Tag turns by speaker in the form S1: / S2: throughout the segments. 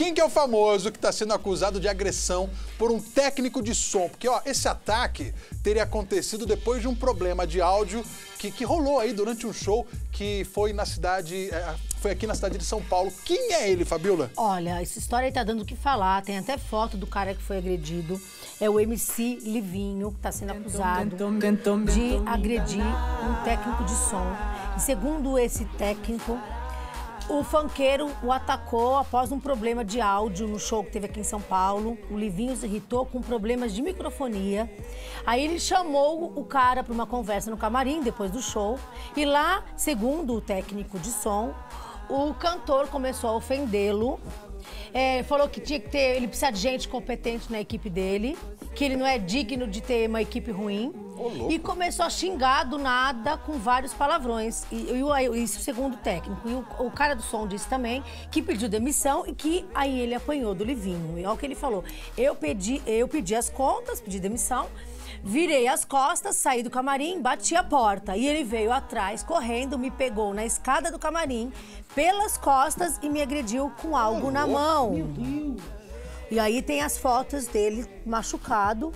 S1: Quem que é o famoso que está sendo acusado de agressão por um técnico de som? Porque, ó, esse ataque teria acontecido depois de um problema de áudio que, que rolou aí durante um show que foi na cidade. É, foi aqui na cidade de São Paulo. Quem é ele, Fabiola?
S2: Olha, essa história aí tá dando o que falar. Tem até foto do cara que foi agredido. É o MC Livinho, que está sendo acusado de agredir um técnico de som. E segundo esse técnico, o funkeiro o atacou após um problema de áudio no show que teve aqui em São Paulo. O Livinho se irritou com problemas de microfonia. Aí ele chamou o cara para uma conversa no camarim depois do show. E lá, segundo o técnico de som, o cantor começou a ofendê-lo. É, falou que tinha que ter, ele precisa de gente competente na equipe dele, que ele não é digno de ter uma equipe ruim.
S1: Oh,
S2: e começou a xingar do nada com vários palavrões. E, e isso segundo o técnico. E o, o, cara do som disse também que pediu demissão e que aí ele apanhou do Livinho. E olha o que ele falou. Eu pedi, eu pedi as contas, pedi demissão. Virei as costas, saí do camarim, bati a porta. E ele veio atrás, correndo, me pegou na escada do camarim, pelas costas e me agrediu com algo oh, na mão. Meu Deus. E aí tem as fotos dele machucado.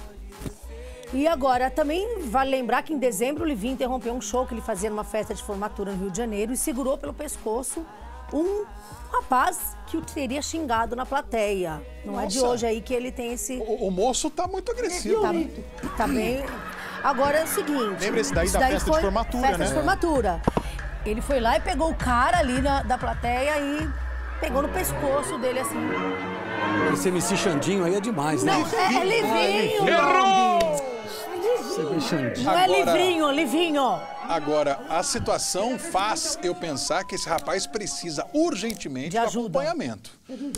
S2: E agora, também vale lembrar que em dezembro o Livinho interrompeu um show que ele fazia numa festa de formatura no Rio de Janeiro e segurou pelo pescoço um rapaz que o teria xingado na plateia. Não Nossa. é de hoje aí que ele tem esse.
S1: O, o moço tá muito agressivo.
S2: Tá, tá bem. Agora é o seguinte.
S1: Lembra esse daí da daí festa de formatura,
S2: festa
S1: né?
S2: de formatura. Ele foi lá e pegou o cara ali na, da plateia e pegou no pescoço dele assim.
S3: Esse MC Xandinho aí é demais, né?
S2: Não, é, é livinho.
S1: Errou!
S2: Não é livrinho, livinho.
S1: Agora, a situação faz eu pensar que esse rapaz precisa urgentemente de, de acompanhamento.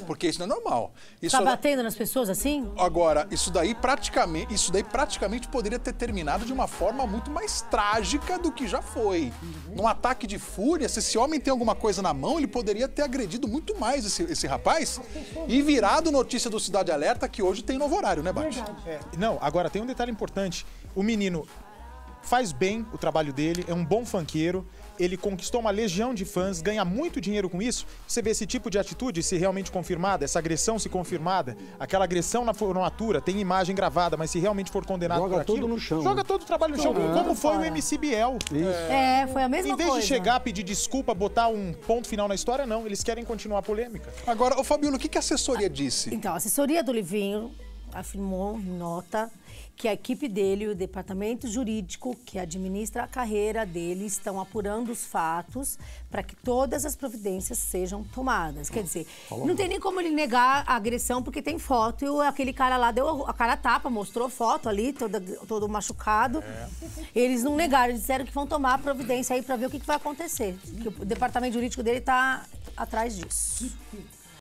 S1: Porque isso não é normal. Isso
S2: tá batendo nas pessoas assim?
S1: Agora, isso daí praticamente, isso daí praticamente poderia ter terminado de uma forma muito mais trágica do que já foi. Num ataque de fúria, se esse homem tem alguma coisa na mão, ele poderia ter agredido muito mais esse, esse rapaz e virado notícia do Cidade Alerta que hoje tem novo horário, né, Bate?
S4: É, não, agora tem um detalhe importante. O menino faz bem o trabalho dele, é um bom fanqueiro, ele conquistou uma legião de fãs, ganha muito dinheiro com isso. Você vê esse tipo de atitude se realmente confirmada, essa agressão se confirmada, aquela agressão na formatura, tem imagem gravada, mas se realmente for condenado
S3: joga
S4: por aquilo,
S3: todo no chão.
S4: joga todo o trabalho no chão, é. como foi o MC Biel.
S2: É, foi a mesma coisa.
S4: Em vez
S2: coisa.
S4: de chegar, pedir desculpa, botar um ponto final na história, não, eles querem continuar a polêmica.
S1: Agora, o Fabiola, o que, que a assessoria disse?
S2: Então, a assessoria do Livinho afirmou em nota que a equipe dele, o departamento jurídico que administra a carreira dele, estão apurando os fatos para que todas as providências sejam tomadas. Quer dizer, não tem nem como ele negar a agressão, porque tem foto e aquele cara lá deu a cara tapa, mostrou foto ali, todo, todo machucado. É. Eles não negaram, eles disseram que vão tomar a providência aí para ver o que, que vai acontecer. Que o departamento jurídico dele está atrás disso.